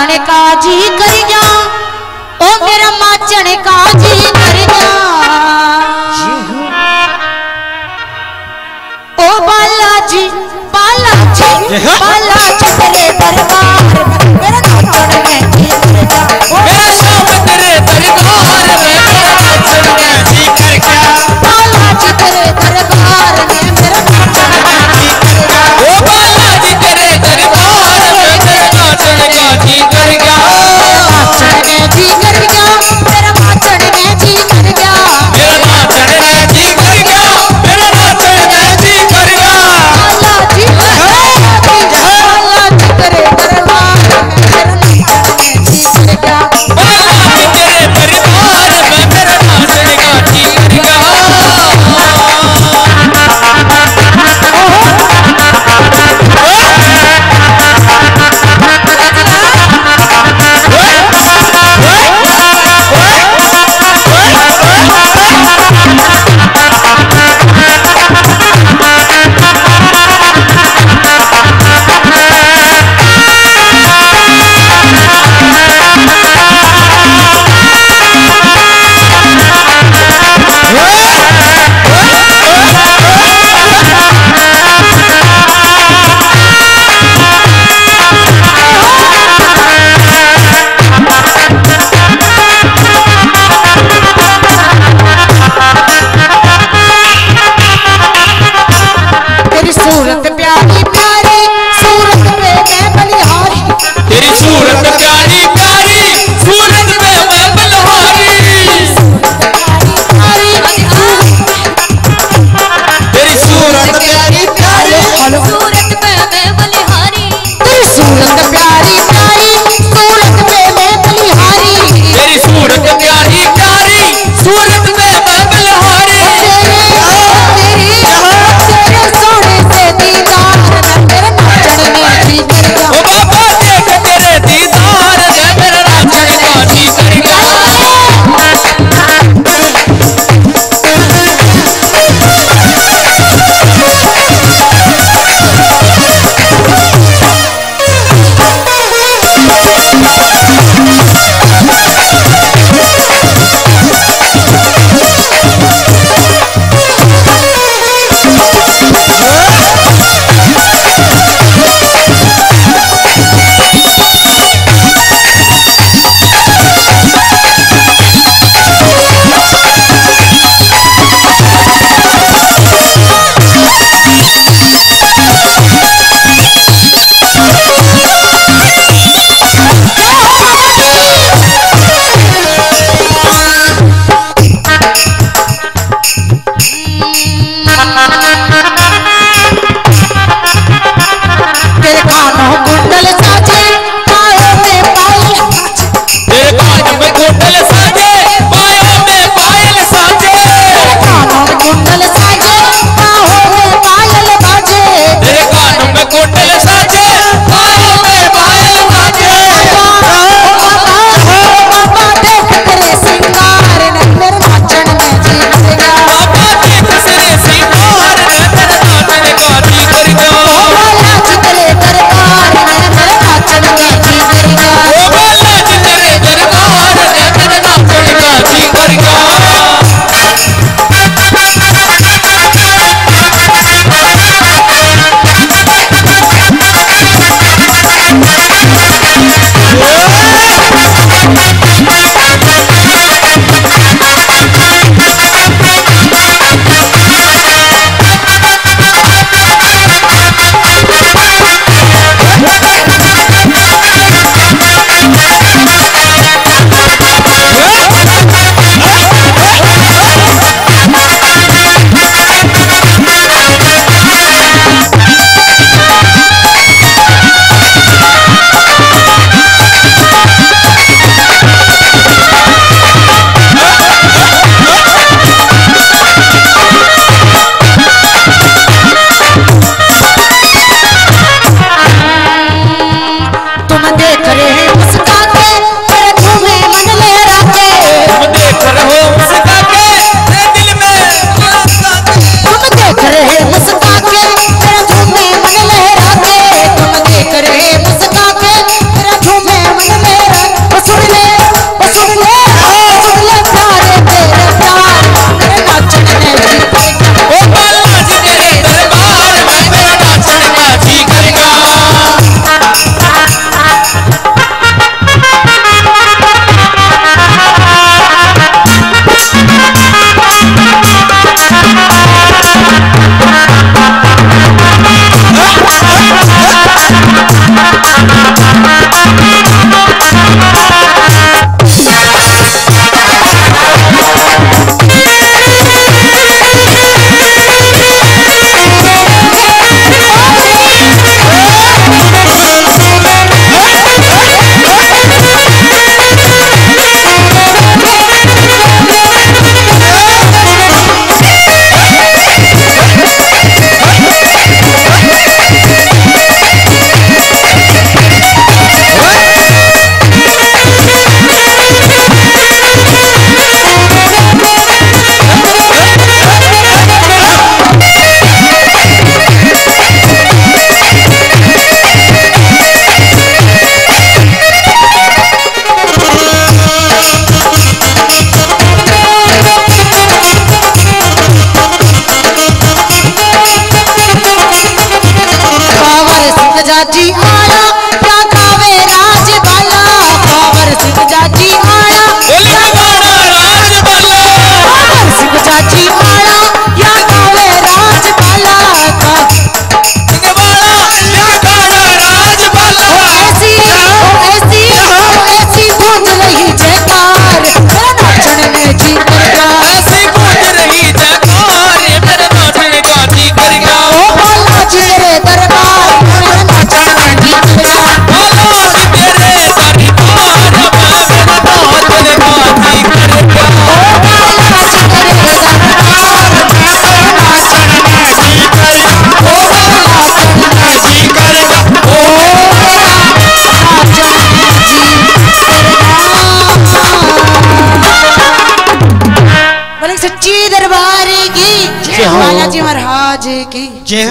Johnny की जय